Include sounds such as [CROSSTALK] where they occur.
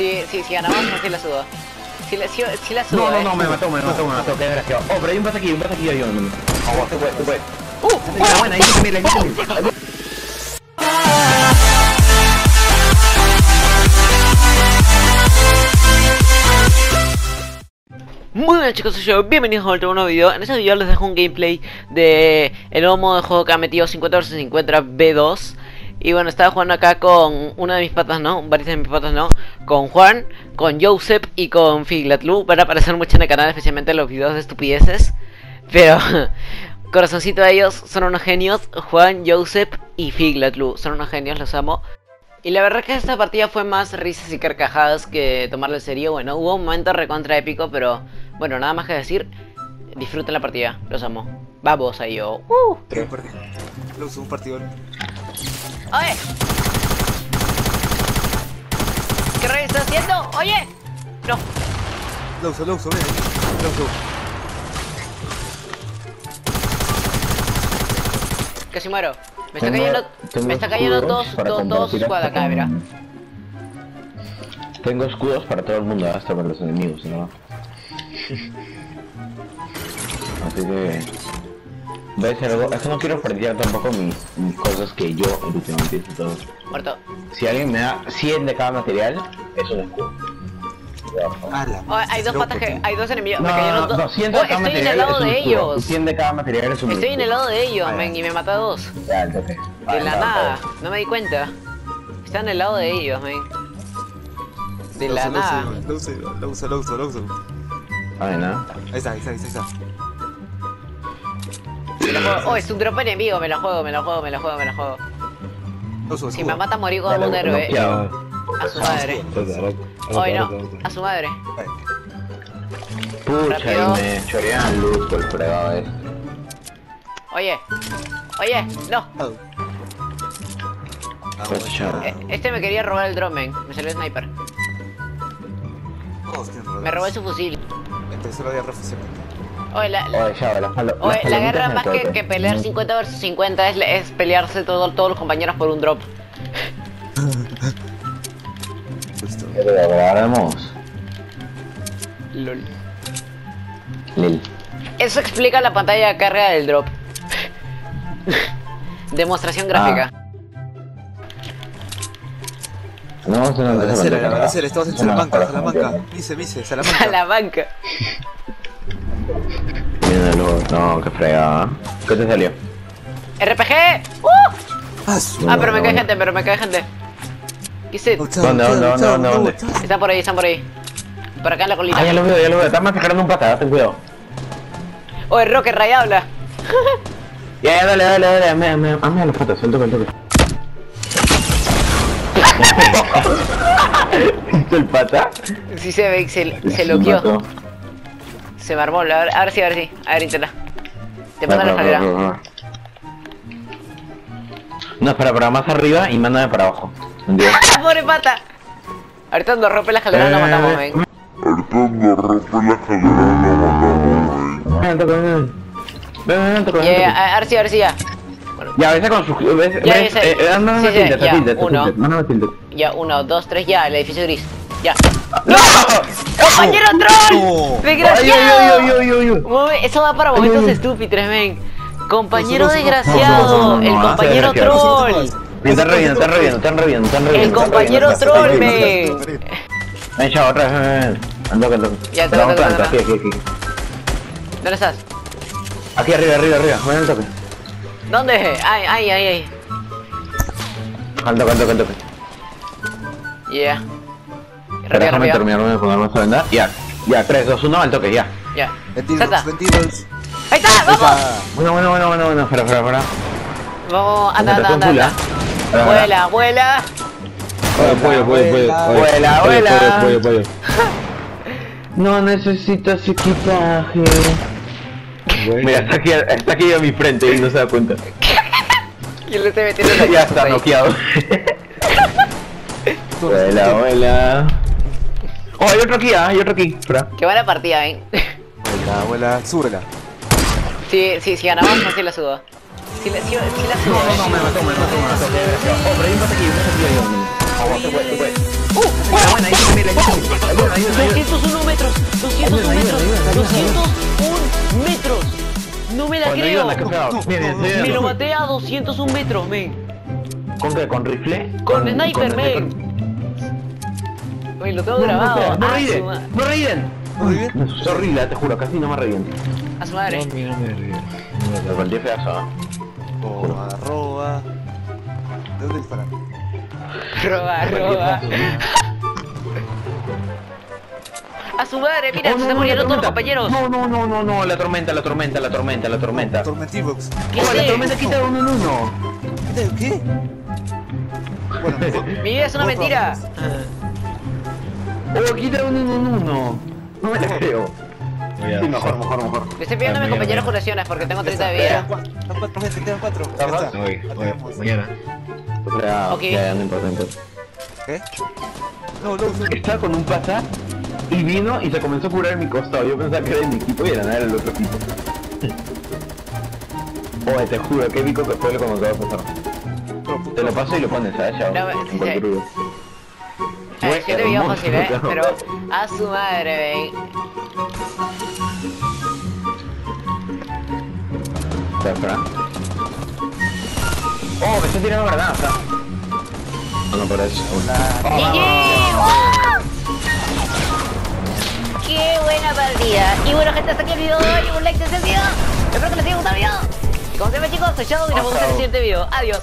Sí, sí, si ganamos, no sí la subo. Sí la, sí, sí la subo. No, no, eh. no, me mató, me mató, me mató, qué desgraciado. Oh, pero hay un pata aquí, un pata aquí, yo, yo, no, no. Agua, se puede, se puede. ¡Uh! Buena, buena, ahí ahí. Muy bien chicos, soy yo, bienvenidos a otro nuevo video En este video les dejo un gameplay de el nuevo modo de juego que ha metido 50 vs 50 B2 Y bueno, estaba jugando acá con una de mis patas, ¿no? Varias de mis patas, ¿no? Con Juan, con Joseph y con Figlatlu Van a aparecer mucho en el canal, especialmente los videos de estupideces Pero, [LAUGHS] corazoncito de ellos, son unos genios Juan, Joseph y Figlatlu, son unos genios, los amo y la verdad que esta partida fue más risas y carcajadas que tomarlo en serio. Bueno, hubo un momento recontra épico, pero bueno, nada más que decir. Disfruten la partida, los amo. Vamos a yo. ¡Uh! ¿Qué partido? Lo uso un partido. ¡Oye! ¿Qué rey estás haciendo? ¡Oye! No. Lo uso, lo uso, ven ahí. Lo uso. Casi muero. Me está cayendo. Me está cayendo dos, dos, dos squad acá, mira. Tengo escudos para todo el mundo, hasta para los enemigos, ¿no? [LAUGHS] Así que... ¿Ves algo? Es que no quiero perder tampoco mis, mis cosas que yo últimamente hice todo. Muerto. Si alguien me da 100 de cada material, es un escudo. Ala. Oh, hay dos patas que. Hay dos enemigos. No, me cayeron dos. no, 100 de Oh, cada estoy en el lado es de ellos. 100 de cada material es un Estoy en el lado de ellos, Ah, men, y me mata a dos. Ya. De la nada, no me di cuenta. Está en el lado de ellos, men. De la uso, lo nada. uso, Lo uso, lo uso, lo uso, lo uso. Ay, ¿no? Ahí está, ahí está, ahí está, ahí está. Me lo juego. Oh, es un drop enemigo, me lo juego, me lo juego, me lo juego, me lo juego. Si me mata morir como un héroe. A su madre. Hoy no, a su madre. Pucha, y me chorean luz por el fregado este. Oye, oye, no. Ah. Eh, Este me quería robar el drone, men. Me salió el sniper. Me robó su fusil. Empezó la guerra oficial. Oye, la, la- Oye, ya, las palo- oye, las la palomitas guerra más que, pelear 50 vs 50 es, es pelearse todo- todos los compañeros por un drop. Justo. ¿Qué te grabamos? Lol. Lil. Eso explica la pantalla de carga del drop. [LAUGHS] Demostración gráfica. No, no, no, La no, no, la no, en no, no, Salamanca, no, Salamanca. [LAUGHS] no, Banca. Míralo, no, qué fregada. ¿Qué te salió? RPG. ¡Uh! Ah, Ah, pero me cae gente, pero me cae gente. ¿Qué es ¿Dónde, dónde, dónde, no, dónde? chao. Están por ahí, están por ahí. Por acá en la colina. Ah, ya lo veo, ya lo veo. Está masacrando un pata, ten cuidado. Oye, Roque, Ray habla. [LAUGHS] Ya, ya, dale, dale, dale, hazme, hazme, hazme a los patas, suelto, suelto. ¿Viste [LAUGHS] [LAUGHS] el pata? Sí se ve, se, se Se loqueó. Se me armó. A ver, a ver si, a ver si. A ver, intenta. Te mando la escalera. No, espera, para más arriba y mándame para abajo. [LAUGHS] ¡Ah, pobre pata! Ahorita cuando rompe la escalera Eh, lo matamos, ven. Ven, toca, ven. Ven, ven, toca, ven, Ya, ya, toca. a ver si, a ver si ya. Bueno, Ya, ves con su... Ves, Ya, ves, eh, eh, mándame Sí, sí, tilde, ya, tilde, uno. tilde, mándame tilde. ya, uno, dos, tres, ya, el edificio gris. Ya. ¡No! ¡Compañero troll! ¡Desgraciado! Ay, ay, ay, ay, ay. Momen- Eso va para momentos ay. estúpidos, men. Compañero No, no, no, no, desgraciado, el no, compañero no, no, no, troll. Me están reviendo, están reviendo, están reviendo, están reviendo. El compañero troll, men. Ven, chao, otra vez. Anda, anda. Ya, vamos toca, planta, aquí, aquí, aquí. ¿Dónde estás? Aquí arriba, arriba, arriba. Ven al toque. ¿Dónde? Ay, ay, ay, ay. Al toque, al toque, al toque. Yeah. Déjame rápido. terminar de ponerme esta venda. Ya, ya, 3, 2, 1, al toque, ya. Ya. Vendidos, Salta. vendidos. ¡Ahí está! ¡Vamos! Bueno, bueno, bueno, bueno, bueno, espera, espera, espera. Vamos, anda, anda, anda. anda. Vuela, vuela. Pollo, pollo, pollo, pollo. Vuela, vuela. pollo, pollo, pollo. No necesitas equipaje. Bueno. Mira, está aquí, está aquí a mi frente y no se da cuenta. [LAUGHS] Yo le estoy metiendo [LAUGHS] ya está noqueado. [LAUGHS] vuela, vuela. Oh, hay otro aquí, ah, hay otro aquí. Espera. Qué buena partida, ven. Vuela, vuela, súbela. Sí, sí, si ganamos, no sí la subo. Sí, la- sí, sí la subo. No, no, me mató, me mató, me mató. Oh, pero hay un aquí, un aquí. Agua, se puede, se puede. Uh, Buena, buena, ahí se mira, ahí ayuda, ayuda. 201 metros, 201 Ayuda, metros, ayuda, ayuda, 201 metros. No me la creo. Me lo maté a 201 metros, men. ¿Con qué? ¿Con rifle? Con sniper, men. Men, lo tengo No, no, grabado. no a, su reíden, no reíden. Me asustó horrible, te juro, casi no me reviento. a su madre. No, mira, me río. Me feazo, ¿ah? Roba. ¿De dónde disparan? Roba, roba. A su madre, mira, Oh, se no, no, la todos los compañeros. No, no, no, no, no, la tormenta, la tormenta, la tormenta, la tormenta. Tormentivox. ¿Qué Oh, la es tormenta quita uno en uno. ¿Qué? ¿Qué? Bueno, mejor- [LAUGHS] Mi vida es una mentira. Oh, quita de uno en uno. No me la [LAUGHS] creo. Sí, mejor, mejor, mejor. Estoy pidiendo a compañeros mañana. curaciones porque tengo 30 de vida. cuatro, quedan cuatro gente, quedan cuatro. Ya ¿Verdad? está. Hoy, Ya hoy, tenemos. mañana. O sea, Ok. ya, no importa. ¿Qué? No, no, no. Estaba con un pata y vino y se comenzó a curar en mi costado. Yo pensaba que era de mi equipo y era nada era el otro equipo. [LAUGHS] Oye, te juro, qué rico que fue lo que me acabo de pasar. Te lo paso y lo pones, ¿sabes? Ya, No, Fue siete videos hermoso, fácil, eh. Pero a su madre, ven. Espera, espera. Oh, me está tirando granadas. No, no, por eso. ¡Wow! ¡Qué buena partida! Y bueno, gente, hasta aquí el video de hoy. Un like de este video. Espero que les haya gustado el video. Como siempre, chicos, soy Shadow y nos vemos en el siguiente video. Adiós.